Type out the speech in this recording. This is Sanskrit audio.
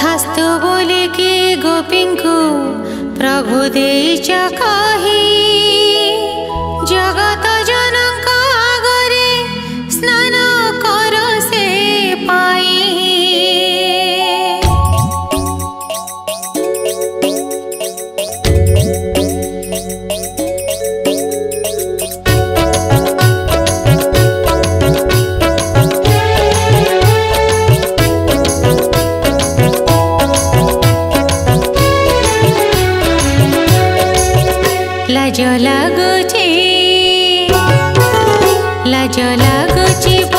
स्तु बोले कि गोपीकु प्रभुदे च क लज जली लज लु